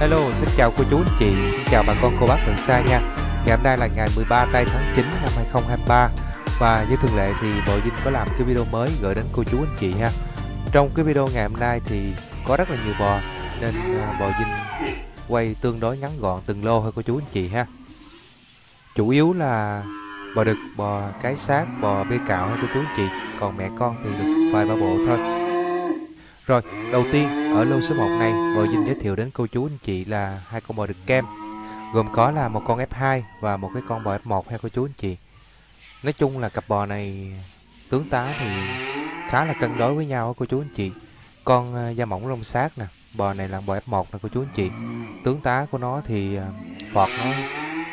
Hello, xin chào cô chú anh chị, xin chào bà con cô bác gần xa nha. Ngày hôm nay là ngày 13 tây tháng 9 năm 2023 Và như thường lệ thì Bộ Dinh có làm cái video mới gửi đến cô chú anh chị ha. Trong cái video ngày hôm nay thì có rất là nhiều bò Nên à, Bộ Dinh quay tương đối ngắn gọn từng lô thôi cô chú anh chị ha. Chủ yếu là bò đực, bò cái xác, bò bê cạo thôi cô chú anh chị. Còn mẹ con thì được vài ba bộ thôi rồi, đầu tiên ở lô số 1 này, Bò Dinh giới thiệu đến cô chú anh chị là hai con bò đực kem, gồm có là một con F2 và một cái con bò F1 hay cô chú anh chị. Nói chung là cặp bò này tướng tá thì khá là cân đối với nhau cô chú anh chị. Con ờ, da mỏng lông sát nè, bò này là bò F1 nè cô chú anh chị. Tướng tá của nó thì ờ, vọt nó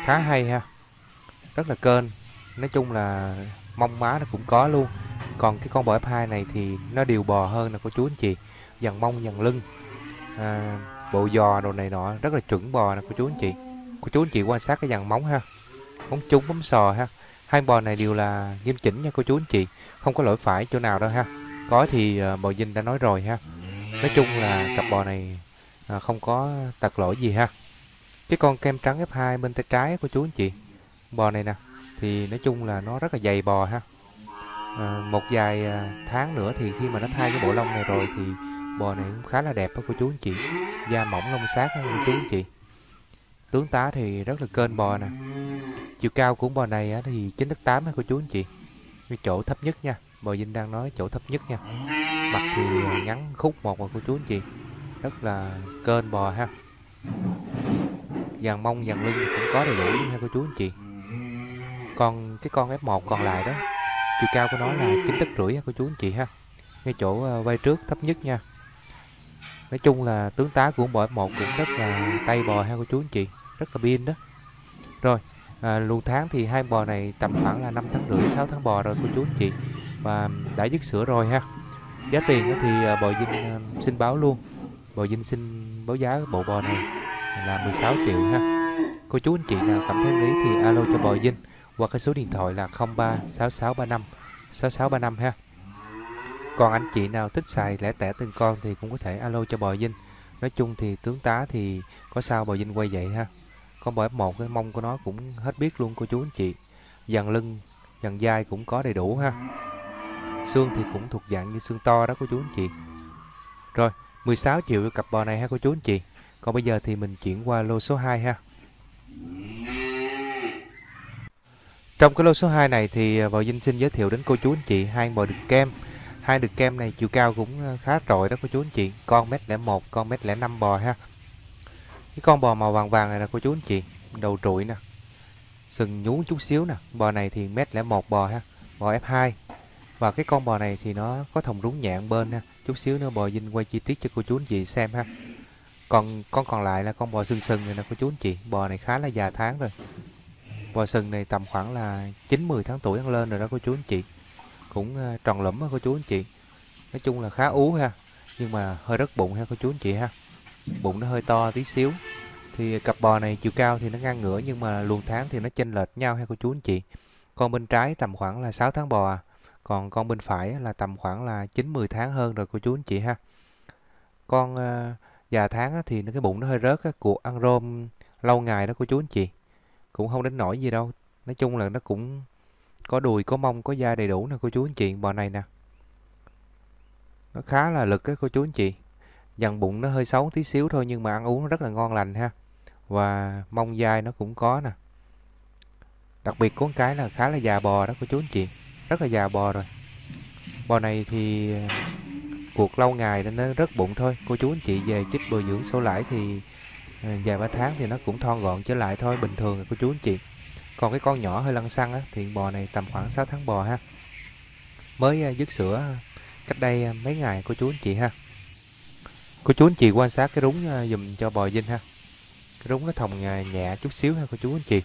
khá hay ha. Rất là kênh. Nói chung là mông má nó cũng có luôn còn cái con bò F2 này thì nó đều bò hơn là cô chú anh chị dàn mông dàn lưng. À, bộ giò đồ này nọ rất là chuẩn bò nè cô chú anh chị. Cô chú anh chị quan sát cái dàn móng ha. Móng trúng móng sò ha. Hai bò này đều là nghiêm chỉnh nha cô chú anh chị. Không có lỗi phải chỗ nào đâu ha. Có thì uh, bò dinh đã nói rồi ha. Nói chung là cặp bò này uh, không có tật lỗi gì ha. Cái con kem trắng F2 bên tay trái của chú anh chị. Bò này nè thì nói chung là nó rất là dày bò ha. À, một vài à, tháng nữa thì khi mà nó thay cái bộ lông này rồi thì bò này cũng khá là đẹp đó cô chú anh chị. Da mỏng, lông sát đó cô chú anh chị. Tướng tá thì rất là kênh bò nè. Chiều cao của bò này thì 9 đất 8 cô chú anh chị. Cái chỗ thấp nhất nha. Bò dinh đang nói chỗ thấp nhất nha. Mặt thì ngắn khúc một mà cô chú anh chị. Rất là kênh bò ha. Dàn mông dàn lưng cũng có đầy đủ nha, cô chú anh chị. Còn cái con F1 còn lại đó, chiều cao của nó là chín tấc rưỡi ha cô chú anh chị ha. Ngay chỗ ờ, quay trước thấp nhất nha nói chung là tướng tá của mỗi một cũng rất là tay bò ha cô chú anh chị rất là pin đó. Rồi à, luồng tháng thì hai bò này tầm khoảng là 5 tháng rưỡi 6 tháng bò rồi cô chú anh chị. Và đã dứt sữa rồi ha. Giá tiền thì à, bò dinh à, xin báo luôn. Bò dinh xin báo giá bộ bò này là 16 triệu ha. Cô chú anh chị nào cảm thấy lý thì alo cho bò dinh qua cái số điện thoại là 03 6635 6635 ha. Còn anh chị nào thích xài lẻ tẻ từng con thì cũng có thể alo cho bò Vinh. Nói chung thì tướng tá thì có sao bò Vinh quay vậy ha. Con bò F1 cái mông của nó cũng hết biết luôn cô chú anh chị. Dàn lưng, dàn dai cũng có đầy đủ ha. Xương thì cũng thuộc dạng như xương to đó cô chú anh chị. Rồi, 16 triệu cho cặp bò này ha cô chú anh chị. Còn bây giờ thì mình chuyển qua lô số 2 ha. Trong cái lô số 2 này thì à, bò Vinh xin giới thiệu đến cô chú anh chị hai bò đực kem. Hai đực kem này chiều cao cũng ờ, khá trội đó cô chú anh chị. Con mét lẻ một, con mét lẻ năm bò ha. Cái con bò màu vàng vàng này là cô chú anh chị, đầu trụi nè. Sừng nhú chút xíu nè. Bò này thì mét lẻ một bò ha, bò F2. Và cái con bò này thì nó có thòng rúng nhạn bên ha. Chút xíu nữa bò Vinh quay chi tiết cho cô chú anh chị xem ha. Còn con còn lại là con bò sừng sừng này nè cô chú anh chị. Bò này khá là già tháng rồi. Bò sừng này tầm khoảng là 9-10 tháng tuổi ăn lên rồi đó cô chú anh chị cũng ờ, tròn lẫm cô chú anh chị. Nói chung là khá ú ha, Nhưng mà hơi rất bụng ha cô chú anh chị ha. Bụng nó hơi to tí xíu. Thì cặp bò này chiều cao thì nó ngang ngửa Nhưng mà luồng tháng thì nó chênh lệch nhau ha cô chú anh chị. Con bên trái tầm khoảng là 6 tháng bò à. Còn con bên phải là tầm khoảng là 9-10 tháng hơn rồi cô chú anh chị ha. Con ờ, già tháng thì cái bụng nó hơi rớt Cuộc ăn rôm lâu ngày đó cô chú anh chị. Cũng không đến nổi gì đâu, nói chung là nó cũng có đùi, có mông, có da đầy đủ nè, cô chú anh chị, bò này nè. Nó khá là lực cái cô chú anh chị. Dằn bụng nó hơi xấu tí xíu thôi, nhưng mà ăn uống rất là ngon lành ha. Và mông dai nó cũng có nè. Đặc biệt có cái là khá là già bò đó, cô chú anh chị. Rất là già bò rồi. Bò này thì à, cuộc lâu ngày nên nó rất bụng thôi. Cô chú anh chị về chích bồi dưỡng sâu lãi thì à, vài ba tháng thì nó cũng thon gọn trở lại thôi, bình thường cô chú anh chị còn cái con nhỏ hơi lăn xăng á, thì bò này tầm khoảng 6 tháng bò ha. Mới à, dứt sữa cách đây à, mấy ngày của chú anh chị ha. Cô chú anh chị quan sát cái rúng à, dùm cho bò dinh ha. Cái rúng nó thòng nhẹ chút xíu ha cô chú anh chị.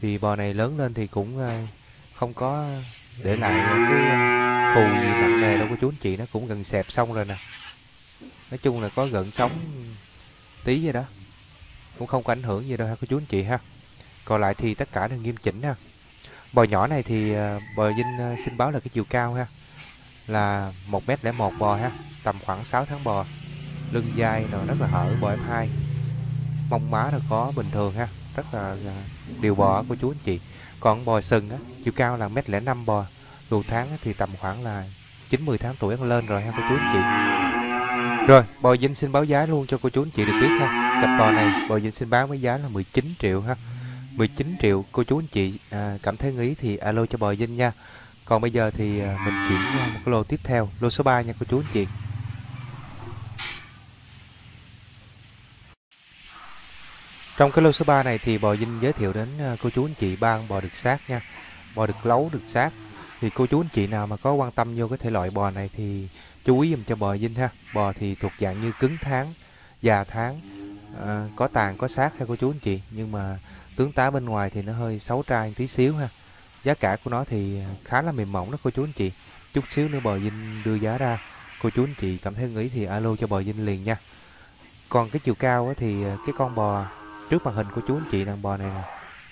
Thì bò này lớn lên thì cũng không có để lại cái phù gì nặng nề đâu cô chú anh chị. Nó cũng gần xẹp xong rồi nè. Nói chung là có gần sống tí vậy đó. Cũng không có ảnh hưởng gì đâu ha cô chú anh chị ha còn lại thì tất cả đều nghiêm chỉnh ha. Bò nhỏ này thì ờ, bò dinh ờ, xin báo là cái chiều cao ha, là một mét lẻ một bò ha, tầm khoảng 6 tháng bò lưng dai rồi rất là hở bò F2 mông má là có bình thường ha, rất là ờ, điều bò của chú anh chị. Còn bò sừng á, chiều cao là mét lẻ năm bò luồng tháng thì tầm khoảng là 90 tháng tuổi lên rồi ha cô chú anh chị. Rồi bò dinh xin báo giá luôn cho cô chú anh chị được biết ha. Cặp bò này bò dinh xin báo với giá là 19 triệu ha. 19 triệu cô chú anh chị à, cảm thấy nghĩ thì alo cho bò dinh nha còn bây giờ thì à, mình chuyển qua một cái lô tiếp theo lô số 3 nha cô chú anh chị Trong cái lô số 3 này thì bò dinh giới thiệu đến à, cô chú anh chị ba con bò được sát nha. Bò được lấu, được sát. Thì cô chú anh chị nào mà có quan tâm vô cái thể loại bò này thì chú ý dùm cho bò dinh ha. Bò thì thuộc dạng như cứng tháng, già tháng, à, có tàn, có sát hay cô chú anh chị. Nhưng mà tướng tá bên ngoài thì nó hơi xấu trai tí xíu ha. Giá cả của nó thì khá là mềm mỏng đó, cô chú anh chị. Chút xíu nữa bò dinh đưa giá ra. Cô chú anh chị cảm thấy nghĩ thì alo cho bò dinh liền nha. Còn cái chiều cao thì à, cái con bò trước màn hình của chú anh chị đang bò này nè,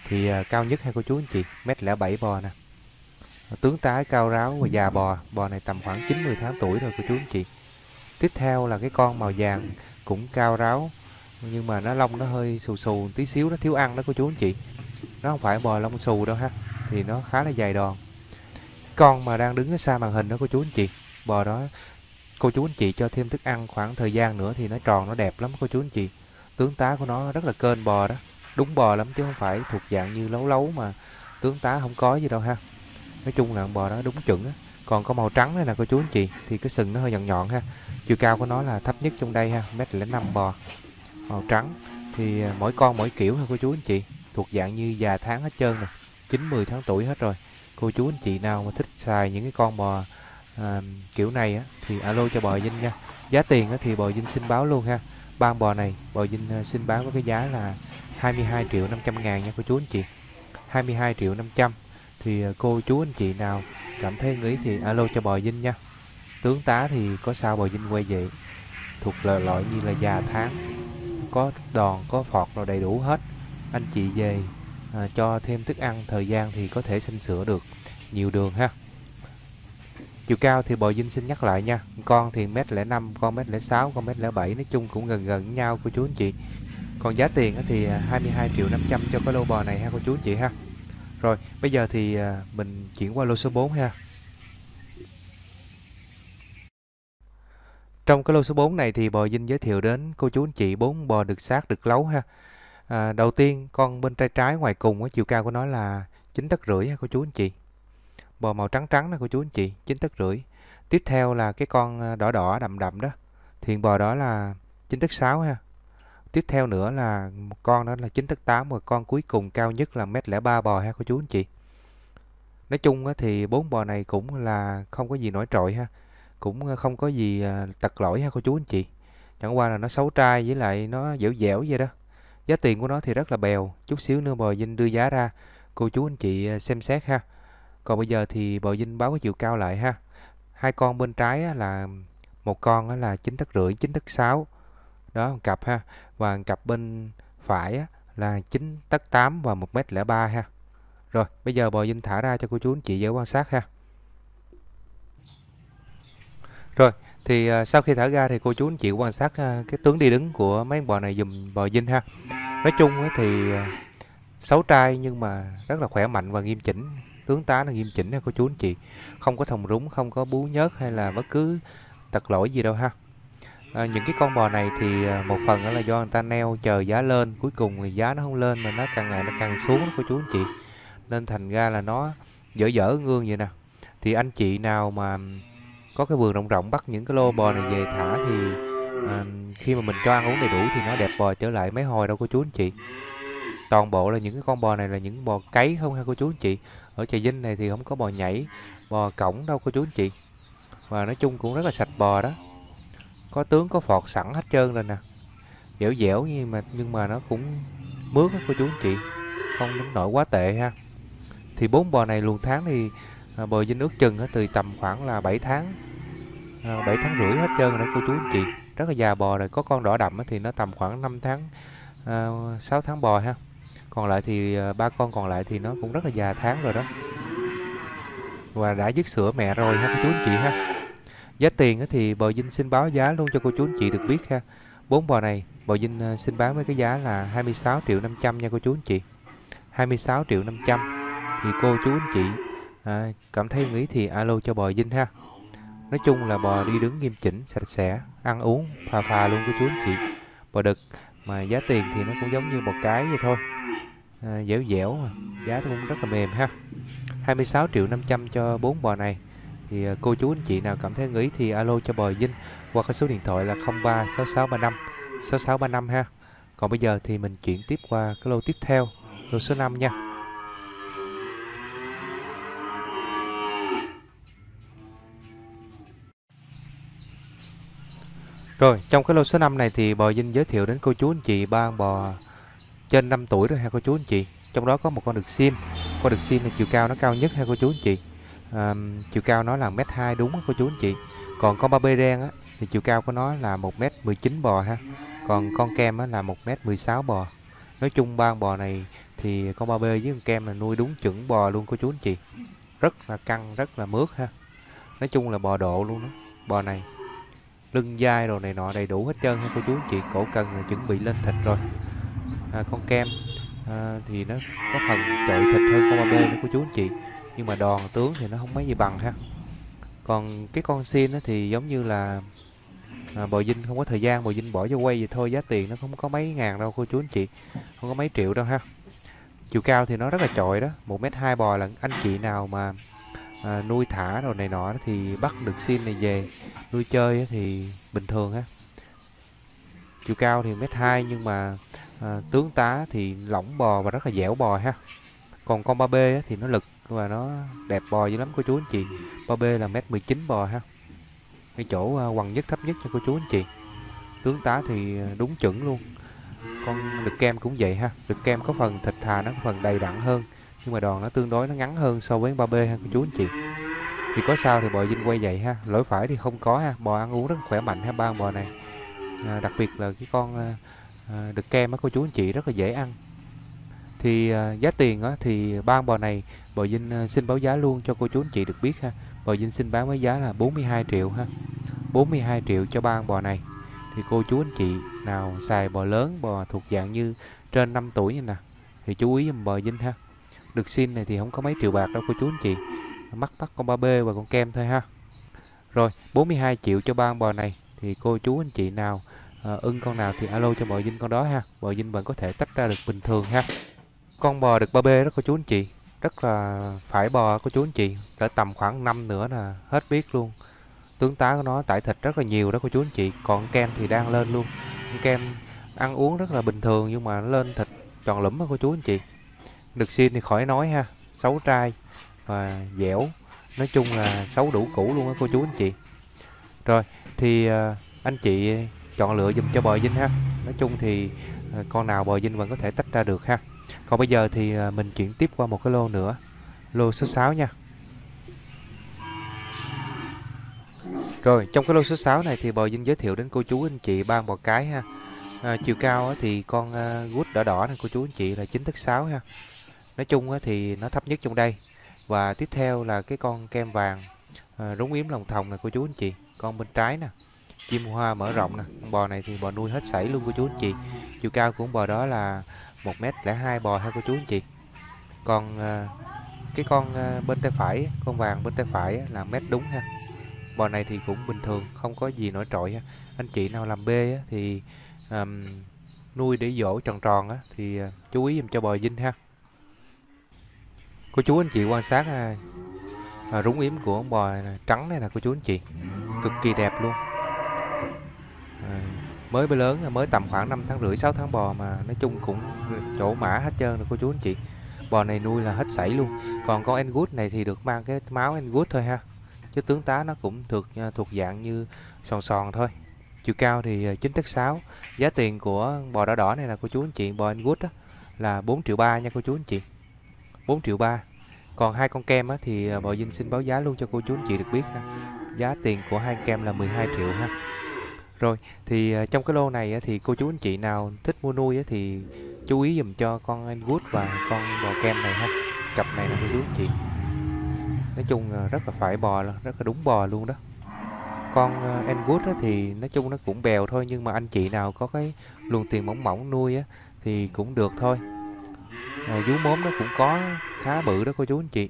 thì à, cao nhất hay cô chú anh chị mét lẻ bảy bò nè tướng tá cao ráo và già bò bò này tầm khoảng 90 tháng tuổi rồi cô chú anh chị tiếp theo là cái con màu vàng cũng cao ráo nhưng mà nó lông nó hơi xù xù tí xíu, nó thiếu ăn đó cô chú anh chị. Nó không phải bò lông xù đâu ha, thì nó khá là dài đòn. Con mà đang đứng ở xa màn hình đó cô chú anh chị, bò đó, cô chú anh chị cho thêm thức ăn khoảng thời gian nữa thì nó tròn, nó đẹp lắm cô chú anh chị. Tướng tá của nó rất là kênh bò đó, đúng bò lắm chứ không phải thuộc dạng như lấu lấu mà tướng tá không có gì đâu ha. Nói chung là bò đó đúng chuẩn á. Còn có màu trắng này nè cô chú anh chị, thì cái sừng nó hơi nhọn nhọn ha. Chiều cao của nó là thấp nhất trong đây ha, mét lẻ năm bò màu trắng. Thì à, mỗi con mỗi kiểu ha cô chú anh chị. Thuộc dạng như già tháng hết trơn nè chín mười tháng tuổi hết rồi. Cô chú anh chị nào mà thích xài những cái con bò à, kiểu này á thì alo cho bò dinh nha. Giá tiền á, thì bò dinh xin báo luôn ha. Ba bò này bò Vinh à, xin báo với cái giá là 22 triệu 500 ngàn nha cô chú anh chị. 22 triệu 500 thì à, cô chú anh chị nào cảm thấy nghĩ thì alo cho bò Vinh nha. Tướng tá thì có sao bò Vinh quay vậy thuộc là loại như là già tháng có đòn có phọt rồi đầy đủ hết. Anh chị về à, cho thêm thức ăn thời gian thì có thể sinh sữa được. Nhiều đường ha. Chiều cao thì bò dinh xin nhắc lại nha. Con thì mét lẻ năm con mét lẻ sáu con mét lẻ bảy. Nói chung cũng gần gần nhau cô chú anh chị. Còn giá tiền thì à, 22 triệu 500 cho cái lô bò này ha cô chú anh chị ha. Rồi bây giờ thì à, mình chuyển qua lô số 4 ha. Trong cái lô số 4 này thì bò dinh giới thiệu đến cô chú anh chị bốn bò được sát được lấu ha. À, đầu tiên con bên trái trái ngoài cùng chiều cao của nó là 9 tấc rưỡi ha cô chú anh chị. Bò màu trắng trắng đó cô chú anh chị chín tấc rưỡi. Tiếp theo là cái con à, đỏ đỏ đậm đậm đó. Thì bò đó là chín tấc sáu ha. Tiếp theo nữa là một con đó là chín tấc tám và con cuối cùng cao nhất là mét lẻ ba bò ha cô chú anh chị. Nói chung thì bốn bò này cũng là không có gì nổi trội ha cũng ờ, không có gì ờ, tật lỗi ha, cô chú anh chị. Chẳng qua là nó xấu trai với lại nó dẻo dẻo vậy đó. Giá tiền của nó thì rất là bèo, chút xíu nữa bò dinh đưa giá ra. Cô chú anh chị ờ, xem xét ha. Còn bây giờ thì bò dinh báo cái chiều cao lại ha. Hai con bên trái là, một con là chín tấc rưỡi, chín tấc sáu. Đó một cặp ha. Và một cặp bên phải là chín tấc tám và một mét lẻ ba ha. Rồi, bây giờ bò dinh thả ra cho cô chú anh chị dễ quan sát ha rồi thì uh, sau khi thả ra thì cô chú anh chị quan sát uh, cái tướng đi đứng của mấy con bò này dùm bò dinh ha. Nói chung thì uh, xấu trai nhưng mà rất là khỏe mạnh và nghiêm chỉnh. Tướng tá là nghiêm chỉnh ha cô chú anh chị. Không có thòng rúng không có bú nhớt hay là bất cứ tật lỗi gì đâu ha. À, những cái con bò này thì một phần là do người ta neo chờ giá lên. Cuối cùng thì giá nó không lên mà nó càng ngày nó càng xuống đó cô chú anh chị. Nên thành ra là nó dở dở ngương vậy nè. Thì anh chị nào mà có cái vườn rộng rộng bắt những cái lô bò này về thả thì à, khi mà mình cho ăn uống đầy đủ thì nó đẹp bò trở lại mấy hồi đâu cô chú anh chị. Toàn bộ là những cái con bò này là những bò cấy không ha cô chú anh chị? Ở trà vinh này thì không có bò nhảy bò cổng đâu cô chú anh chị. Và nói chung cũng rất là sạch bò đó. Có tướng có phọt sẵn hết trơn rồi nè. Dẻo dẻo nhưng mà nhưng mà nó cũng mướt cô chú anh chị. Không đến nổi quá tệ ha. Thì bốn bò này luồng tháng thì à, bò dinh ước chừng từ tầm khoảng là 7 tháng à, 7 tháng rưỡi hết trơn rồi đó cô chú anh chị. Rất là già bò rồi có con đỏ đậm thì nó tầm khoảng 5 tháng à, 6 tháng bò ha. Còn lại thì à, ba con còn lại thì nó cũng rất là già tháng rồi đó. Và đã dứt sữa mẹ rồi ha cô chú anh chị ha. Giá tiền thì bò dinh xin báo giá luôn cho cô chú anh chị được biết ha. Bốn bò này Bò dinh à, xin bán với cái giá là 26 triệu 500 nha cô chú anh chị. 26 triệu 500 thì cô chú anh chị à, cảm thấy nghĩ thì alo cho bò dinh ha nói chung là bò đi đứng nghiêm chỉnh sạch sẽ ăn uống phà phà luôn cô chú anh chị. Bò đực mà giá tiền thì nó cũng giống như một cái vậy thôi. À, dẻo dẻo mà giá cũng rất là mềm ha. 26 triệu 500 cho bốn bò này. Thì à, cô chú anh chị nào cảm thấy ngấy thì alo cho bò Vinh qua cái số điện thoại là 036635 6635 ha. Còn bây giờ thì mình chuyển tiếp qua cái lô tiếp theo lô số 5 nha. Rồi, trong cái lô số 5 này thì bò Vinh giới thiệu đến cô chú anh chị ba con bò trên 5 tuổi rồi ha cô chú anh chị. Trong đó có một con đực sim, Con đực sim là chiều cao nó cao nhất ha cô chú anh chị. À, chiều cao nó là mét hai đúng cô chú anh chị. Còn con ba bê đen á thì chiều cao của nó là 1m19 bò ha. Còn con kem á là 1m16 bò. Nói chung ba con bò này thì con ba bê với con kem là nuôi đúng chuẩn bò luôn cô chú anh chị. Rất là căng, rất là mướt ha. Nói chung là bò độ luôn đó. Bò này lưng dai đồ này nọ đầy đủ hết trơn ha cô chú. Anh chị cổ cần là chuẩn bị lên thịt rồi. À, con kem à, thì nó có phần trội thịt hơn con ba b nữa cô chú anh chị. Nhưng mà đòn tướng thì nó không mấy gì bằng ha. Còn cái con xin thì giống như là à, bò dinh không có thời gian bò dinh bỏ cho quay vậy thôi giá tiền nó không có mấy ngàn đâu cô chú anh chị. Không có mấy triệu đâu ha. Chiều cao thì nó rất là trội đó một mét hai bò là anh chị nào mà à, nuôi thả rồi này nọ thì bắt được xin này về. Nuôi chơi thì bình thường á. Chiều cao thì mét hai nhưng mà à, tướng tá thì lỏng bò và rất là dẻo bò ha. Còn con ba b thì nó lực và nó đẹp bò dữ lắm cô chú anh chị. Ba b là mét 19 bò ha. Cái chỗ à, quằn nhất thấp nhất cho cô chú anh chị. Tướng tá thì à, đúng chuẩn luôn. Con đực kem cũng vậy ha. Đực kem có phần thịt thà nó có phần đầy đặn hơn nhưng mà đòn nó tương đối nó ngắn hơn so với ba b ha cô chú anh chị. Thì có sao thì bò dinh quay vậy ha? Lỗi phải thì không có ha. Bò ăn uống rất khỏe mạnh ha ba con bò này. À, đặc biệt là cái con à, à đực kem á cô chú anh chị rất là dễ ăn. Thì à, giá tiền á, thì ba con bò này bò dinh à, xin báo giá luôn cho cô chú anh chị được biết ha. Bò dinh xin bán với giá là 42 triệu ha. 42 triệu cho ba con bò này. Thì cô chú anh chị nào xài bò lớn bò thuộc dạng như trên 5 tuổi như nè thì chú ý dùm bò dinh ha được xin này thì không có mấy triệu bạc đâu cô chú anh chị. Mắc bắt con ba b và con kem thôi ha. Rồi 42 triệu cho ba con bò này. Thì cô chú anh chị nào à, ưng con nào thì alo cho bò dinh con đó ha. Bò dinh vẫn có thể tách ra được bình thường ha. Con bò được ba b đó cô chú anh chị. Rất là phải bò cô chú anh chị. Cỡ tầm khoảng năm nữa là hết biết luôn. Tướng tá của nó tải thịt rất là nhiều đó cô chú anh chị. Còn kem thì đang lên luôn. Kem ăn uống rất là bình thường nhưng mà nó lên thịt tròn lũm đó cô chú anh chị được xin thì khỏi nói ha. Xấu trai và dẻo. Nói chung là xấu đủ cũ luôn á cô chú anh chị. Rồi thì uh, anh chị chọn lựa dùm cho bò dinh ha. Nói chung thì uh, con nào bò dinh vẫn có thể tách ra được ha. Còn bây giờ thì uh, mình chuyển tiếp qua một cái lô nữa. Lô số 6 nha. Rồi trong cái lô số 6 này thì bò dinh giới thiệu đến cô chú anh chị ba bò cái ha. À, chiều cao thì con uh, gút đỏ đỏ này cô chú anh chị là 9 tấc 6 ha nói chung thì nó thấp nhất trong đây. Và tiếp theo là cái con kem vàng ờ, à, rúng yếm lòng thòng này cô chú anh chị. Con bên trái nè chim hoa mở rộng nè. Con bò này thì bò nuôi hết sảy luôn cô chú anh chị. Chiều cao của con bò đó là một mét lẻ hai bò ha cô chú anh chị. Còn à, cái con à, bên tay phải con vàng bên tay phải là mét đúng ha. Bò này thì cũng bình thường không có gì nổi trội ha. Anh chị nào làm bê thì um, nuôi để dỗ tròn tròn á, thì chú ý dùm cho bò dinh ha cô chú anh chị quan sát à, à, rúng yếm của con bò này, trắng này là cô chú anh chị. Cực kỳ đẹp luôn. À, mới mới lớn à, mới tầm khoảng 5 tháng rưỡi 6 tháng bò mà nói chung cũng chỗ mã hết trơn rồi cô chú anh chị. Bò này nuôi là hết sảy luôn. Còn con Angus này thì được mang cái máu Angus thôi ha. Chứ tướng tá nó cũng thuộc à, thuộc dạng như sòn sòn thôi. Chiều cao thì à, 9 tấc 6 giá tiền của bò đỏ đỏ này là cô chú anh chị bò Angus đó là 4 triệu ba nha cô chú anh chị. 4 triệu ba. Còn hai con kem á, thì à, bò dinh xin báo giá luôn cho cô chú anh chị được biết ha. Giá tiền của hai kem là 12 triệu ha. Rồi thì à, trong cái lô này á, thì cô chú anh chị nào thích mua nuôi á, thì chú ý dùm cho con Angus và con bò kem này ha. Cặp này là cô chú anh chị. Nói chung à, rất là phải bò luôn rất là đúng bò luôn đó. Con à, uh, Enwood á, thì nói chung nó cũng bèo thôi nhưng mà anh chị nào có cái luồng tiền mỏng mỏng nuôi á thì cũng được thôi à, vú mốm nó cũng có khá bự đó cô chú anh chị.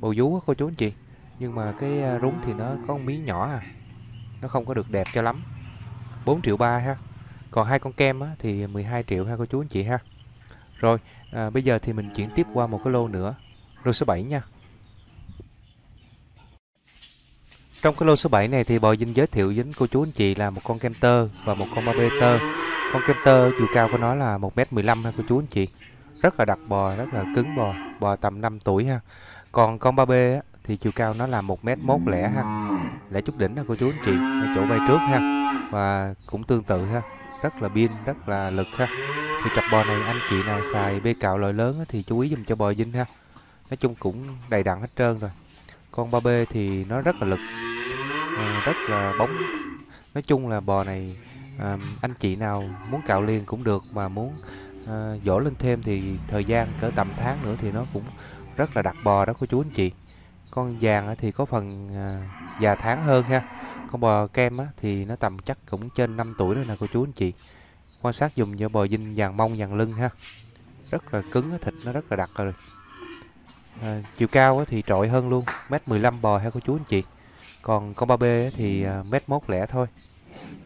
Bầu vú đó cô chú anh chị. Nhưng mà cái à, rúng thì nó có một miếng nhỏ à. Nó không có được đẹp cho lắm. 4 triệu ba ha. Còn hai con kem á, thì 12 triệu ha cô chú anh chị ha. Rồi à, bây giờ thì mình chuyển tiếp qua một cái lô nữa. Lô số 7 nha. Trong cái lô số 7 này thì bò Vinh giới thiệu với cô chú anh chị là một con kem tơ và một con ba bê tơ. Con kem tơ chiều cao của nó là 1m15 ha cô chú anh chị. Rất là đặc bò, rất là cứng bò, bò tầm 5 tuổi ha. Còn con ba b thì chiều cao nó là 1m1 lẻ ha. Lẻ chút đỉnh ha cô chú anh chị, ở chỗ bay trước ha. Và cũng tương tự ha, rất là pin, rất là lực ha. Thì cặp bò này anh chị nào xài bê cạo loại lớn thì chú ý dùm cho bò dinh ha. Nói chung cũng đầy đặn hết trơn rồi. Con ba b thì nó rất là lực à, rất là bóng nói chung là bò này à, anh chị nào muốn cạo liền cũng được mà muốn à, dỗ lên thêm thì thời gian cỡ tầm tháng nữa thì nó cũng rất là đặc bò đó cô chú anh chị. Con vàng thì có phần à, già tháng hơn ha. Con bò kem á, thì nó tầm chắc cũng trên 5 tuổi rồi nè cô chú anh chị. Quan sát dùng cho bò dinh vàng mông vàng lưng ha. Rất là cứng thịt nó rất là đặc rồi. À, chiều cao thì trội hơn luôn mét 15 bò ha cô chú anh chị. Còn con ba b thì mét mốt lẻ thôi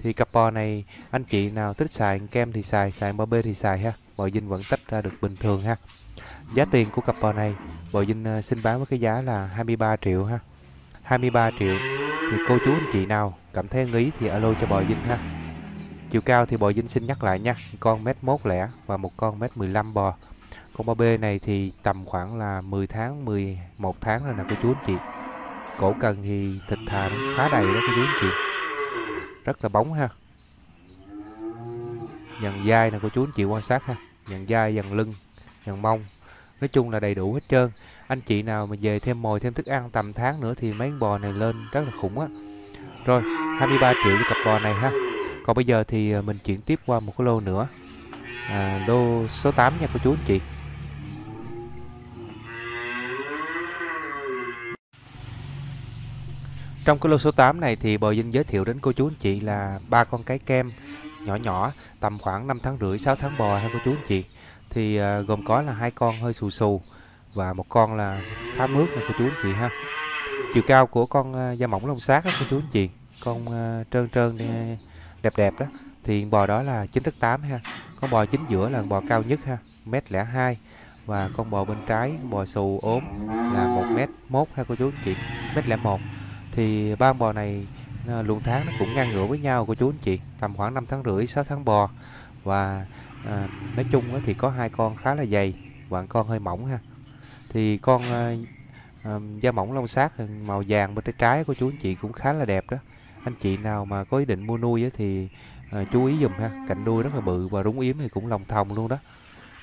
thì cặp bò này, anh chị nào thích xài kem thì xài xài bò b thì xài ha. Bò dinh vẫn tách ra được bình thường ha. Giá tiền của cặp bò này, bò dinh ờ, xin bán với cái giá là 23 triệu ha. 23 triệu. Thì cô chú anh chị nào cảm thấy nghĩ thì alo cho bò dinh ha. Chiều cao thì bò dinh xin nhắc lại nha. Con mét mốt lẻ và một con mét 15 bò. Con bò b này thì tầm khoảng là 10 tháng 11 tháng rồi nè cô chú anh chị. Cổ cần thì thịt thà khá đầy đó cô chú anh chị rất là bóng ha. Dần dai nè cô chú anh chị quan sát ha. Dần dai dần lưng dần mông. Nói chung là đầy đủ hết trơn. Anh chị nào mà về thêm mồi thêm thức ăn tầm tháng nữa thì mấy con bò này lên rất là khủng á. Rồi 23 triệu cho cặp bò này ha. Còn bây giờ thì à, mình chuyển tiếp qua một cái lô nữa. À, lô số 8 nha cô chú anh chị. Trong cái lô số 8 này thì Bò dinh giới thiệu đến cô chú anh chị là ba con cái kem nhỏ nhỏ tầm khoảng 5 tháng rưỡi 6 tháng bò ha cô chú anh chị. Thì uh, gồm có là hai con hơi xù xù và một con là khá mướt nè cô chú anh chị ha. Chiều cao của con uh, da mỏng lông sát đó cô chú anh chị. Con uh, trơn trơn đẹp đẹp đó thì bò đó là 9 tấc 8 ha. Con bò chính giữa là bò cao nhất ha, mét lẻ hai và con bò bên trái bò xù ốm là một mét mốt ha cô chú anh chị, mét lẻ một thì ba con bò này ờ, luồng tháng nó cũng ngang ngửa với nhau của chú anh chị tầm khoảng 5 tháng rưỡi 6 tháng bò. Và à, nói chung thì có hai con khá là dày và con hơi mỏng ha. Thì con à, à, da mỏng lông sát màu vàng bên trái trái của chú anh chị cũng khá là đẹp đó. Anh chị nào mà có ý định mua nuôi thì à, chú ý dùm ha cạnh đuôi rất là bự và rúng yếm thì cũng lòng thòng luôn đó.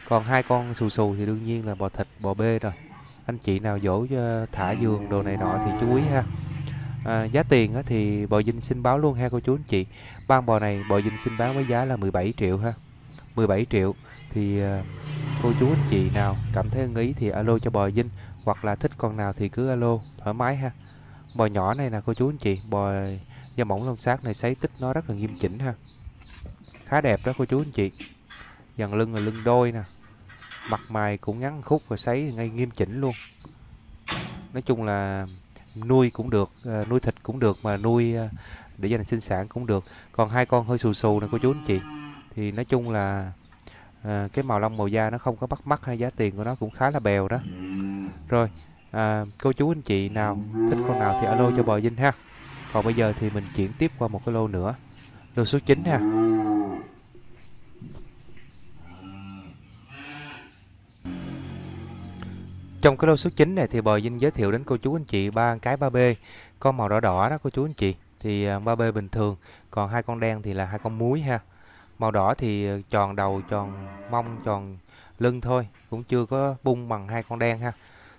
Còn hai con xù xù thì đương nhiên là bò thịt bò bê rồi. Anh chị nào dỗ thả giường đồ này nọ thì chú ý ha à, giá tiền á, thì bò dinh xin báo luôn ha cô chú anh chị. Ban bò này bò dinh xin bán với giá là 17 triệu ha. 17 triệu thì à, cô chú anh chị nào cảm thấy ưng ý thì alo cho bò dinh hoặc là thích con nào thì cứ alo thoải mái ha. Bò nhỏ này nè cô chú anh chị bò da mỏng lông sát này sấy tích nó rất là nghiêm chỉnh ha. Khá đẹp đó cô chú anh chị. Dàn lưng là lưng đôi nè. Mặt mày cũng ngắn khúc và sấy ngay nghiêm chỉnh luôn. Nói chung là nuôi cũng được à, nuôi thịt cũng được mà nuôi à, để gia đình sinh sản cũng được. Còn hai con hơi xù xù này cô chú anh chị. Thì nói chung là à, cái màu lông màu da nó không có bắt mắt hay giá tiền của nó cũng khá là bèo đó. Rồi à, cô chú anh chị nào thích con nào thì alo cho bò dinh ha. Còn bây giờ thì mình chuyển tiếp qua một cái lô nữa. Lô số 9 ha. Trong cái lô số 9 này thì bò Vinh giới thiệu đến cô chú anh chị ba cái 3B con màu đỏ đỏ đó, cô chú anh chị. Thì à, 3B bình thường. Còn hai con đen thì là hai con muối ha. Màu đỏ thì à, tròn đầu, tròn mông, tròn lưng thôi. Cũng chưa có bung bằng hai con đen ha.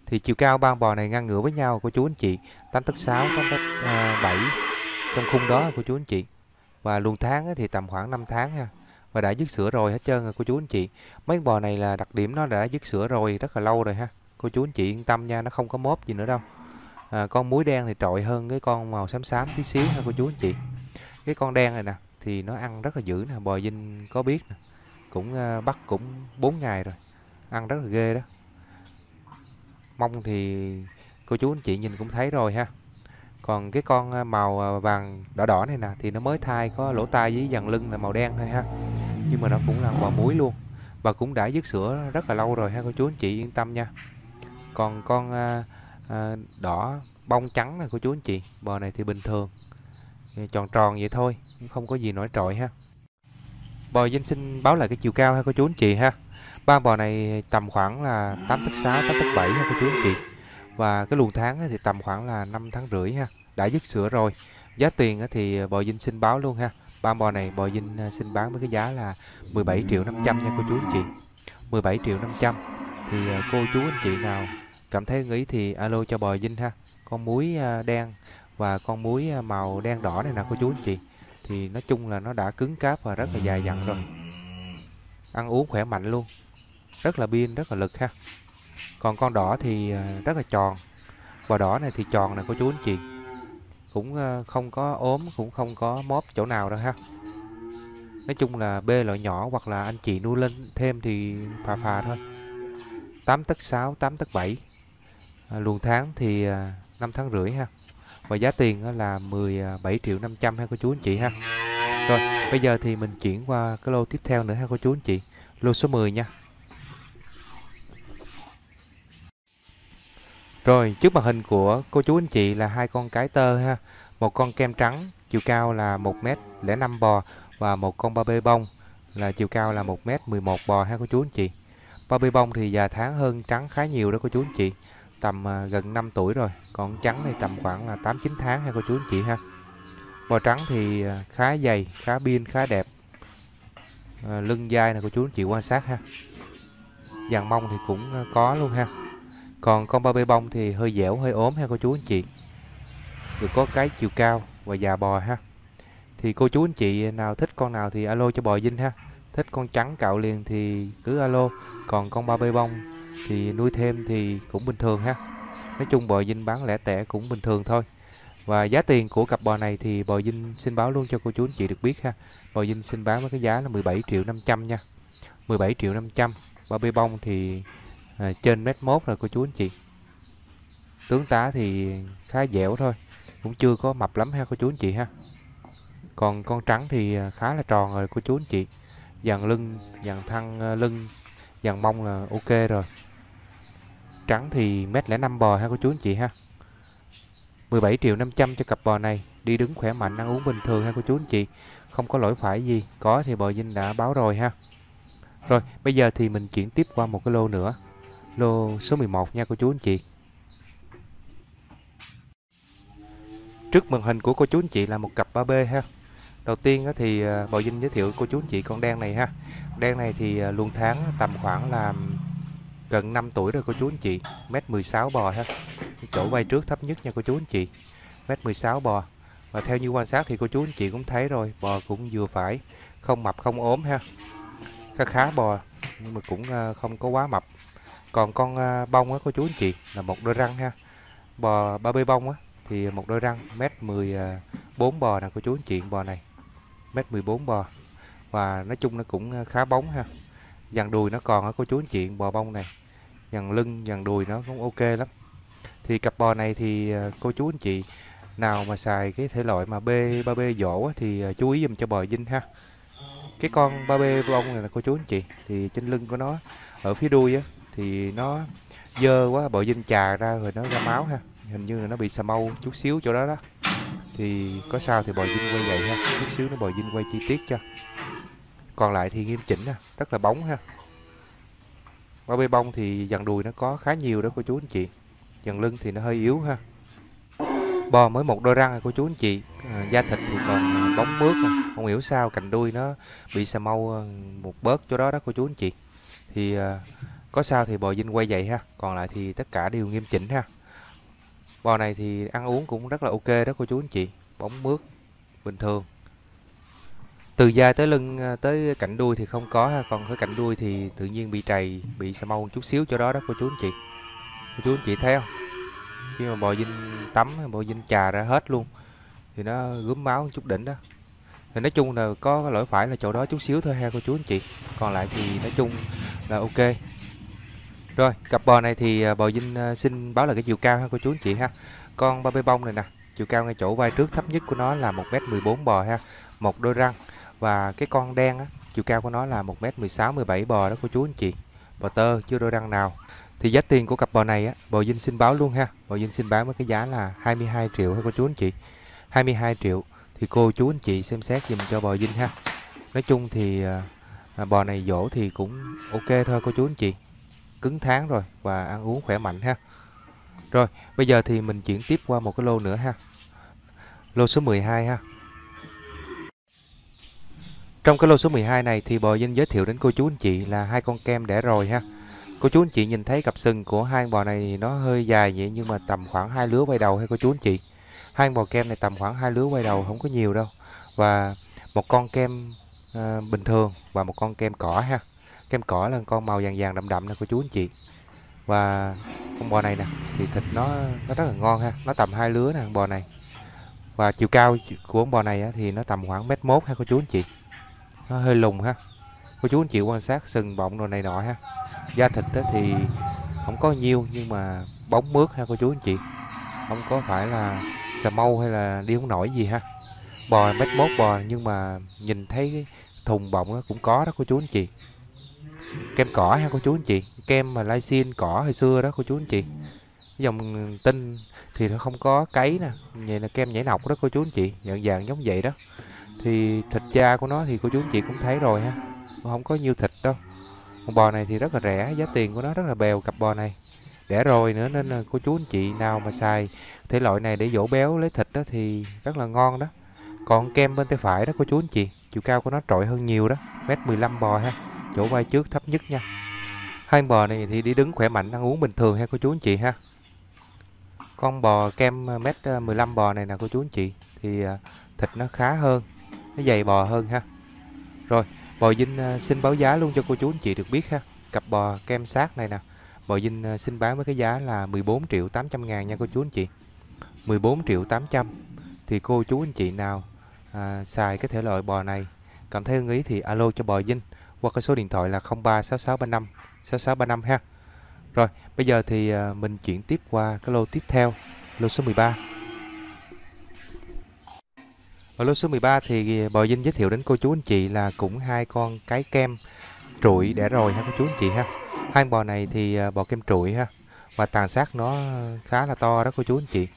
Thì chiều cao ba bò này ngang ngửa với nhau, cô chú anh chị. 8 tấc 6 8 tấc à, 7 trong khung đó, cô chú anh chị. Và luồng tháng thì tầm khoảng 5 tháng ha. Và đã dứt sữa rồi hết trơn rồi, cô chú anh chị. Mấy con bò này là đặc điểm nó đã dứt sữa rồi, rất là lâu rồi ha cô chú anh chị yên tâm nha nó không có mốt gì nữa đâu. À, con muối đen thì trội hơn cái con màu xám xám tí xíu ha cô chú anh chị. Cái con đen này nè thì nó ăn rất là dữ nè bò dinh có biết nè. Cũng à, bắt cũng 4 ngày rồi ăn rất là ghê đó. Mông thì cô chú anh chị nhìn cũng thấy rồi ha. Còn cái con à, màu à, vàng đỏ đỏ này nè thì nó mới thai có lỗ tai với dàn lưng là màu đen thôi ha. Nhưng mà nó cũng là bò muối luôn và cũng đã dứt sữa rất là lâu rồi ha cô chú anh chị yên tâm nha còn con à, à, đỏ bông trắng này của chú anh chị bò này thì bình thường. Tròn tròn vậy thôi không có gì nổi trội ha. Bò dinh xin báo lại cái chiều cao ha cô chú anh chị ha. Ba bò này tầm khoảng là 8 tấc 6 8 tấc 7 ha cô chú anh chị. Và cái luồng tháng thì tầm khoảng là 5 tháng rưỡi ha đã dứt sữa rồi. Giá tiền thì bò dinh xin báo luôn ha. Ba bò này bò dinh à, xin bán với cái giá là 17 triệu 500 nha cô chú anh chị. 17 triệu 500 thì à, cô chú anh chị nào cảm thấy nghĩ thì alo cho bò dinh ha. Con muối à, đen và con muối à, màu đen đỏ này nè, cô chú anh chị. Thì nói chung là nó đã cứng cáp và rất là dài dặn rồi. Ăn uống khỏe mạnh luôn. Rất là biên rất là lực ha. Còn con đỏ thì rất là tròn. Bò đỏ này thì tròn nè, cô chú anh chị. Cũng không có ốm, cũng không có móp chỗ nào đâu ha. Nói chung là b loại nhỏ hoặc là anh chị nuôi lên thêm thì phà phà thôi. 8 tấc 6 8 tấc 7 à, luồng tháng thì à, 5 tháng rưỡi ha. Và giá tiền là 17 à, triệu 500 ha cô chú anh chị ha. Rồi bây giờ thì mình chuyển qua cái lô tiếp theo nữa ha cô chú anh chị. Lô số 10 nha. Rồi, trước màn hình của cô chú anh chị là hai con cái tơ ha. Một con kem trắng, chiều cao là 1m05 bò và một con ba bê bông là chiều cao là 1m11 bò ha cô chú anh chị. Ba bông thì già tháng hơn trắng khá nhiều đó cô chú anh chị. Tầm à, gần 5 tuổi rồi, còn trắng này tầm khoảng là 8 9 tháng ha cô chú anh chị ha. Bò trắng thì à, khá dày, khá biên, khá đẹp. À, lưng dai này cô chú anh chị quan sát ha. Dàn mông thì cũng à, có luôn ha. Còn con ba bê bông thì hơi dẻo, hơi ốm ha cô chú anh chị. Được có cái chiều cao và già bò ha. Thì cô chú anh chị nào thích con nào thì alo cho bò Vinh ha. Thích con trắng cạo liền thì cứ alo. Còn con ba bê bông thì nuôi thêm thì cũng bình thường ha. Nói chung bò dinh bán lẻ tẻ cũng bình thường thôi. Và giá tiền của cặp bò này thì bò dinh xin báo luôn cho cô chú anh chị được biết ha. Bò dinh xin bán với cái giá là 17 triệu 500 nha. 17 triệu 500. Ba bê bông thì à, trên mét mốt rồi cô chú anh chị tướng tá thì khá dẻo thôi cũng chưa có mập lắm ha cô chú anh chị ha còn con trắng thì à, khá là tròn rồi cô chú anh chị dàn lưng, dàn thăng ờ, lưng, dàn mông là ok rồi. Trắng thì mét lẻ năm bò ha cô chú anh chị ha. 17 triệu 500 cho cặp bò này, đi đứng khỏe mạnh, ăn uống bình thường ha cô chú anh chị. Không có lỗi phải gì, có thì bò dinh đã báo rồi ha. Rồi, bây giờ thì mình chuyển tiếp qua một cái lô nữa. Lô số 11 nha cô chú anh chị. Trước màn hình của cô chú anh chị là một cặp 3B ha. Đầu tiên thì à, Bảo Bò Vinh giới thiệu cô chú anh chị con đen này ha. Đen này thì à, luôn tháng tầm khoảng là gần 5 tuổi rồi cô chú anh chị. Mét 16 bò ha. Chỗ bay trước thấp nhất nha cô chú anh chị. Mét 16 bò. Và theo như quan sát thì cô chú anh chị cũng thấy rồi, bò cũng vừa phải, không mập không ốm ha. Khá khá bò nhưng mà cũng à, không có quá mập còn con bông á cô chú anh chị là một đôi răng ha bò ba bê bông á thì một đôi răng mét 14 bò nè cô chú anh chị bò này mét 14 bò. Và nói chung nó cũng ờ, khá bóng ha. Dàn đùi nó còn ở cô chú anh chị, bò bông này. Dàn lưng, dàn đùi nó cũng ok lắm. Thì cặp bò này thì ờ, cô chú anh chị nào mà xài cái thể loại mà b ba b dỗ thì ờ, chú ý dùm cho bò dinh ha. Cái con ba b bông này là cô chú anh chị, thì trên lưng của nó, ở phía đuôi á, thì nó dơ quá, bò dinh trà ra rồi nó ra máu ha. Hình như là nó bị xà mâu chút xíu chỗ đó đó thì có sao thì bò dinh quay vậy ha? Chút xíu nó bò dinh quay chi tiết cho. Còn lại thì nghiêm chỉnh ha rất là bóng ha. Qua bê bông thì dàn đùi nó có khá nhiều đó cô chú anh chị. Dàn lưng thì nó hơi yếu ha. Bò mới một đôi răng à cô chú anh chị. À, da thịt thì còn bóng mướt nè. Không hiểu sao cạnh đuôi nó bị xà mâu ờ, một bớt chỗ đó đó cô chú anh chị. Thì à, có sao thì bò dinh quay vậy ha. Còn lại thì tất cả đều nghiêm chỉnh ha bò này thì ăn uống cũng rất là ok đó cô chú anh chị. Bóng mướt, bình thường. Từ da tới lưng à, tới cạnh đuôi thì không có ha. Còn cái cạnh đuôi thì tự nhiên bị trầy, bị sa mâu chút xíu cho đó đó cô chú anh chị. Cô chú anh chị thấy không? Khi mà bò dinh tắm, bò dinh trà ra hết luôn, thì nó gớm máu chút đỉnh đó. Thì nói chung là có lỗi phải là chỗ đó chút xíu thôi ha cô chú anh chị. Còn lại thì nói chung là ok rồi cặp bò này thì à, bò Vinh à, xin báo là cái chiều cao ha cô chú anh chị ha. Con ba bê bông này nè chiều cao ngay chỗ vai trước thấp nhất của nó là 1m14 bò ha một đôi răng. Và cái con đen á chiều cao của nó là 1m16 17 bò đó cô chú anh chị. Bò tơ chưa đôi răng nào. Thì giá tiền của cặp bò này á bò Vinh xin báo luôn ha. Bò Vinh xin báo với cái giá là 22 triệu ha cô chú anh chị. 22 triệu thì cô chú anh chị xem xét dùm cho bò Vinh ha. Nói chung thì à, à, bò này dỗ thì cũng ok thôi cô chú anh chị cứng tháng rồi và ăn uống khỏe mạnh ha. Rồi bây giờ thì mình chuyển tiếp qua một cái lô nữa ha. Lô số 12 ha. Trong cái lô số 12 này thì bò dinh giới thiệu đến cô chú anh chị là hai con kem đẻ rồi ha. Cô chú anh chị nhìn thấy cặp sừng của hai bò này nó hơi dài vậy nhưng mà tầm khoảng hai lứa quay đầu hay cô chú anh chị. Hai bò kem này tầm khoảng hai lứa quay đầu không có nhiều đâu. Và một con kem à, bình thường và một con kem cỏ ha kem cỏ là con màu vàng vàng đậm đậm nè cô chú anh chị. Và con bò này nè thì thịt nó nó rất là ngon ha nó tầm hai lứa nè con bò này. Và chiều cao của con bò này á, thì nó tầm khoảng mét mốt ha cô chú anh chị. Nó hơi lùng ha cô chú anh chị quan sát sừng bọng đồ này nọ ha. Da thịt á, thì không có nhiều nhưng mà bóng mướt ha cô chú anh chị. Không có phải là xà mâu hay là đi không nổi gì ha. Bò mét mốt bò nhưng mà nhìn thấy cái thùng bọng nó cũng có đó cô chú anh chị kem cỏ ha, cô chú anh chị? Kem mà lysin cỏ hồi xưa đó, cô chú anh chị. Dòng tinh thì nó không có cấy nè. Vậy là kem nhảy nọc đó, cô chú anh chị. Dạng dạng giống vậy đó. Thì thịt da của nó thì cô chú anh chị cũng thấy rồi ha. Không có nhiều thịt đâu. Con bò này thì rất là rẻ, giá tiền của nó rất là bèo cặp bò này. Đẻ rồi nữa nên là cô chú anh chị nào mà xài thể loại này để dỗ béo lấy thịt đó thì rất là ngon đó. Còn kem bên tay phải đó, cô chú anh chị, chiều cao của nó trội hơn nhiều đó. Mét 15 bò ha chỗ vai trước thấp nhất nha. Hai bò này thì đi đứng khỏe mạnh ăn uống bình thường ha cô chú anh chị ha. Con bò kem à, mét à, 15 bò này nè cô chú anh chị thì à, thịt nó khá hơn nó dày bò hơn ha. Rồi bò dinh xin báo giá luôn cho cô chú anh chị được biết ha. Cặp bò kem sát này nè bò dinh xin bán với cái giá là 14 triệu 800 ngàn nha cô chú anh chị. 14 triệu 800 thì cô chú anh chị nào à, xài cái thể loại bò này cảm thấy ưng ý thì alo cho bò dinh qua cái số điện thoại là 036635 6635 ha. Rồi, bây giờ thì à, mình chuyển tiếp qua cái lô tiếp theo, lô số 13 ở lô số 13 thì à, bò dinh giới thiệu đến cô chú anh chị là cũng hai con cái kem trụi đẻ rồi ha, cô chú anh chị ha. Hai bò này thì à, bò kem trụi ha và tàn sát nó khá là to đó, cô chú anh chị.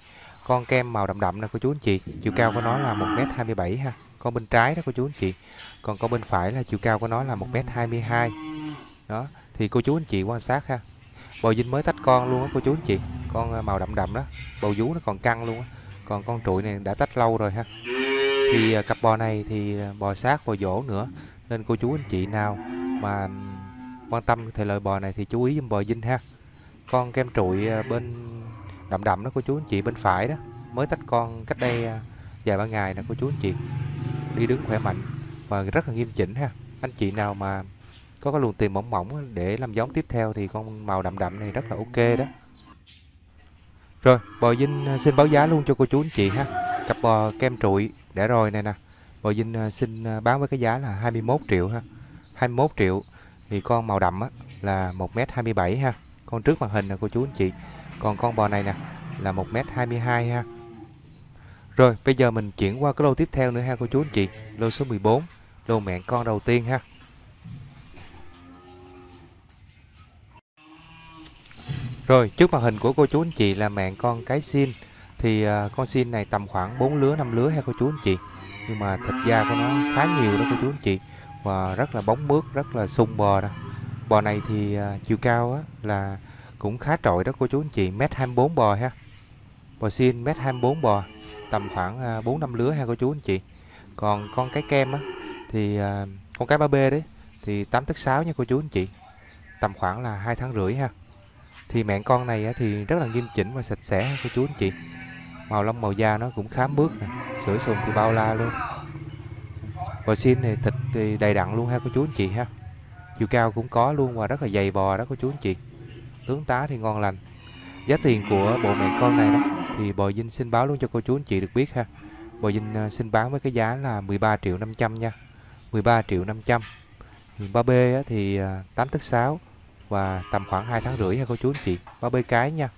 Con kem màu đậm đậm nè, cô chú anh chị, chiều cao của nó là 1m27 ha con bên trái đó, cô chú anh chị. Còn con bên phải là chiều cao của nó là 1m22 đó, thì cô chú anh chị quan sát ha. Bò dinh mới tách con luôn á, cô chú anh chị. Con à, màu đậm đậm đó. Bầu vú nó còn căng luôn á. Còn con trụi này đã tách lâu rồi ha. Thì à, cặp bò này thì à, bò sát, bò dỗ nữa. Nên cô chú anh chị nào mà quan tâm thể loại bò này thì chú ý giùm bò dinh ha. Con kem trụi bên đậm đậm đó, cô chú anh chị, bên phải đó. Mới tách con cách đây vài ba ngày nè, cô chú anh chị đi đứng khỏe mạnh và rất là nghiêm chỉnh ha. Anh chị nào mà có cái luồng tiền mỏng mỏng để làm giống tiếp theo thì con màu đậm đậm này rất là ok đó. Rồi bò dinh à, xin báo giá luôn cho cô chú anh chị ha. Cặp bò kem trụi để rồi này nè. Bò dinh à, xin à, bán với cái giá là 21 triệu ha. 21 triệu thì con màu đậm á, là 1m27 ha. Con trước màn hình nè cô chú anh chị. Còn con bò này nè là 1m22 ha rồi bây giờ mình chuyển qua cái lô tiếp theo nữa ha cô chú anh chị. Lô số 14 Lô mẹ con đầu tiên ha. Rồi trước màn hình của cô chú anh chị là mẹ con cái xin. Thì uh, con xin này tầm khoảng 4 lứa 5 lứa ha cô chú anh chị. Nhưng mà thịt da của nó khá nhiều đó cô chú anh chị. Và rất là bóng mướt rất là sung bò đó. Bò này thì uh, chiều cao á, là cũng khá trội đó cô chú anh chị. Mét 24 bò ha. Bò xin mét 24 bò tầm khoảng à, 4 năm lứa ha cô chú anh chị. Còn con cái kem á, thì à, con cái ba b đấy, thì 8 tấc 6 nha cô chú anh chị. Tầm khoảng là hai tháng rưỡi ha. Thì mẹ con này thì rất là nghiêm chỉnh và sạch sẽ ha cô chú anh chị. Màu lông, màu da nó cũng khá mướt nè sữa sùng thì bao la luôn. Bò xin này thịt thì đầy đặn luôn ha cô chú anh chị ha. Chiều cao cũng có luôn và rất là dày bò đó cô chú anh chị. Tướng tá thì ngon lành giá tiền của bộ mẹ con này đó, thì bò dinh xin báo luôn cho cô chú anh chị được biết ha. Bò dinh à, xin bán với cái giá là 13 triệu 500 nha. 13 triệu 500 ba b thì 8 tức 6 và tầm khoảng 2 tháng rưỡi ha cô chú anh chị. Ba b cái nha.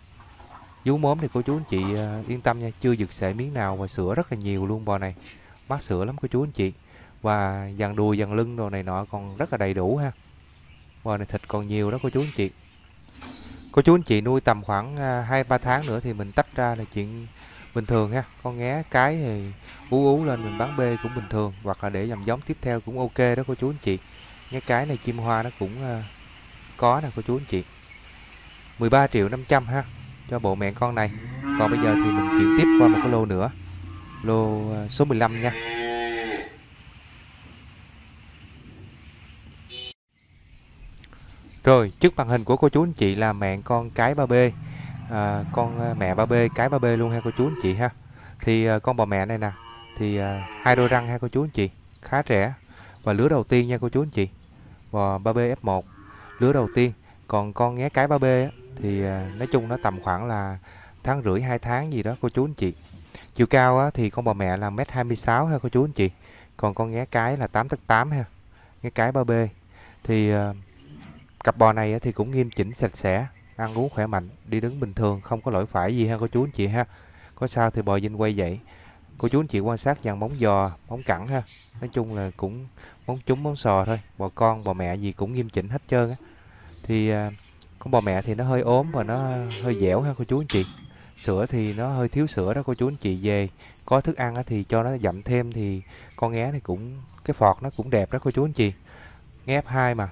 Vú mốm thì cô chú anh chị à, yên tâm nha, chưa giật sẻ miếng nào và sữa rất là nhiều luôn bò này. Mát sữa lắm cô chú anh chị. Và dàn đùi, dàn lưng đồ này nọ còn rất là đầy đủ ha. Bò này thịt còn nhiều đó cô chú anh chị cô chú anh chị nuôi tầm khoảng à, hai, ba tháng nữa thì mình tách ra là chuyện bình thường ha. Con nghé cái thì ú ú lên mình bán bê cũng bình thường, hoặc là để làm giống tiếp theo cũng ok đó cô chú anh chị. Nghe cái này chim hoa nó cũng à, có nè cô chú anh chị. 13 triệu 500 ha, cho bộ mẹ con này. Còn bây giờ thì mình chuyển tiếp qua một cái lô nữa. Lô à, số 15 nha. Rồi, trước màn hình của cô chú anh chị là mẹ con cái 3B. à, con à, mẹ 3B, cái 3B luôn ha cô chú anh chị ha. Thì à, con bò mẹ này nè, thì à, hai đôi răng ha cô chú anh chị, khá rẻ. Và lứa đầu tiên nha cô chú anh chị. Bò 3B F1 lứa đầu tiên. Còn con nghé cái 3B á, thì à, nói chung nó tầm khoảng là tháng rưỡi hai tháng gì đó cô chú anh chị. Chiều cao á, thì con bò mẹ là 1m26 ha cô chú anh chị. Còn con nghé cái là 8 tấc 8 ha. Nghé cái 3B thì à, Cặp bò này thì cũng nghiêm chỉnh sạch sẽ, ăn uống khỏe mạnh, đi đứng bình thường, không có lỗi phải gì ha cô chú anh chị ha. Có sao thì bò dinh quay dậy. Cô chú anh chị quan sát dàn móng giò, móng cẳng ha. Nói chung là cũng móng trúng móng sò thôi, bò con, bò mẹ gì cũng nghiêm chỉnh hết trơn á. Thì à, con bò mẹ thì nó hơi ốm và nó hơi dẻo ha cô chú anh chị. Sữa thì nó hơi thiếu sữa đó cô chú anh chị về. Có thức ăn thì cho nó dặm thêm thì con nghé thì cũng cái phọt nó cũng đẹp đó cô chú anh chị. Nghe F2 mà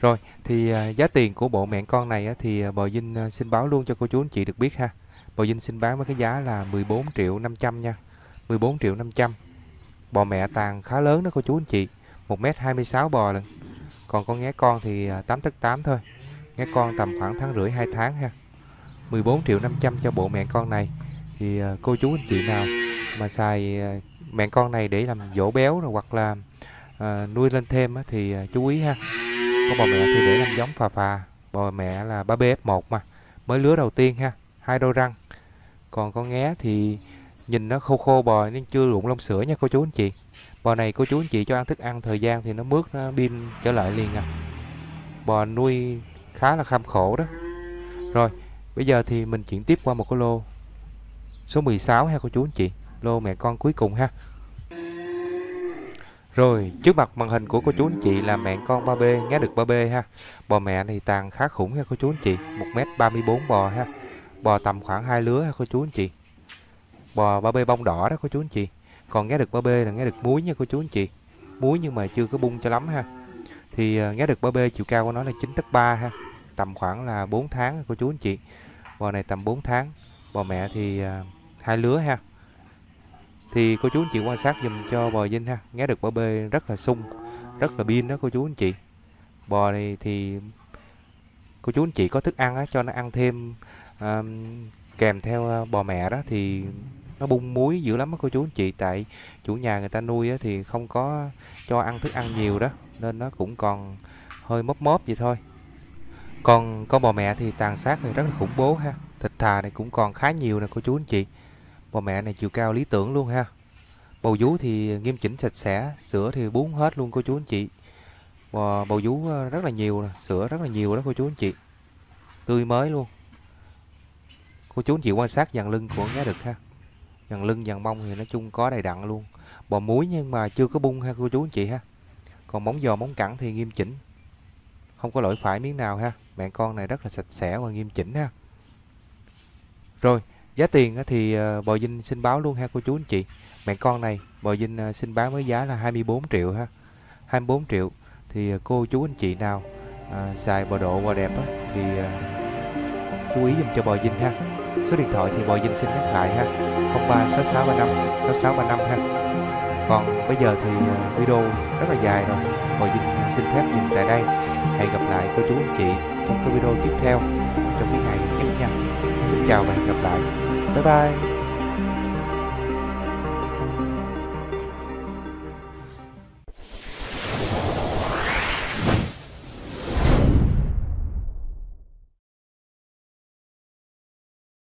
rồi, thì à, giá tiền của bộ mẹ con này á, thì à, bò Vinh à, xin báo luôn cho cô chú anh chị được biết ha. Bò Vinh xin bán với cái giá là 14 triệu 500 nha. 14 triệu 500. Bò mẹ tàn khá lớn đó cô chú anh chị. 1m26 bò lần. Còn con nghé con thì 8 tấc 8 thôi. Nghé con tầm khoảng tháng rưỡi 2 tháng ha. 14 triệu 500 cho bộ mẹ con này. Thì à, cô chú anh chị nào mà xài à, mẹ con này để làm dỗ béo rồi hoặc là à, nuôi lên thêm á, thì à, chú ý ha con bò mẹ thì để làm giống phà phà. Bò mẹ là 3BF1 mà. Mới lứa đầu tiên ha, hai đôi răng. Còn con nghé thì nhìn nó khô khô bò nên chưa rụng lông sữa nha cô chú anh chị. Bò này cô chú anh chị cho ăn thức ăn thời gian thì nó mướt, nó pin trở lại liền à. Bò nuôi khá là kham khổ đó. Rồi, bây giờ thì mình chuyển tiếp qua một cái lô số 16 ha cô chú anh chị. Lô mẹ con cuối cùng ha rồi, trước mặt màn hình của cô chú anh chị là mẹ con 3B, nghe được 3B ha. Bò mẹ này tàn khá khủng ha cô chú anh chị, 1m34 bò ha. Bò tầm khoảng hai lứa ha cô chú anh chị. Bò 3B bông đỏ đó cô chú anh chị. Còn nghe được 3B là nghe được muối nha cô chú anh chị. Muối nhưng mà chưa có bung cho lắm ha. Thì ờ, nghe được 3B chiều cao của nó là 9 tấc 3 ha. Tầm khoảng là 4 tháng cô chú anh chị. Bò này tầm 4 tháng. Bò mẹ thì ờ, hai lứa ha thì cô chú anh chị quan sát dùm cho bò dinh ha. Nghe được bò bê rất là sung rất là pin đó cô chú anh chị. Bò này thì cô chú anh chị có thức ăn á, cho nó ăn thêm um, kèm theo ờ, bò mẹ đó thì nó bung muối dữ lắm đó cô chú anh chị. Tại chủ nhà người ta nuôi á, thì không có cho ăn thức ăn nhiều đó nên nó cũng còn hơi móp móp vậy thôi. Còn con bò mẹ thì tàn sát thì rất là khủng bố ha. Thịt thà này cũng còn khá nhiều nè cô chú anh chị. Bò mẹ này chiều cao lý tưởng luôn ha. Bầu vú thì nghiêm chỉnh, sạch sẽ, Sữa thì bún hết luôn cô chú anh chị. Bò bầu vú ờ, rất là nhiều Sữa rất là nhiều đó cô chú anh chị. Tươi mới luôn. Cô chú anh chị quan sát dàn lưng của cá đực ha. Dàn lưng, dàn mông thì nói chung có đầy đặn luôn. Bò muối nhưng mà chưa có bung ha cô chú anh chị ha. Còn móng giò, móng cẳng thì nghiêm chỉnh. Không có lỗi phải miếng nào ha. Mẹ con này rất là sạch sẽ và nghiêm chỉnh ha. Rồi Giá tiền thì ờ, bò Vinh xin báo luôn ha cô chú anh chị. Mẹ con này bò Vinh ờ, xin bán với giá là 24 triệu ha. 24 triệu thì ờ, cô chú anh chị nào à, xài bò độ bò đẹp á, thì à, chú ý dùm cho bò Vinh ha. Số điện thoại thì bò Vinh xin nhắc lại ha. 036635 6635 ha. Còn bây giờ thì video rất là dài rồi. Bò Vinh xin phép dừng tại đây. Hẹn gặp lại cô chú anh chị trong cái video tiếp theo trong cái ngày nhất nha. Xin chào và hẹn gặp lại. 拜拜。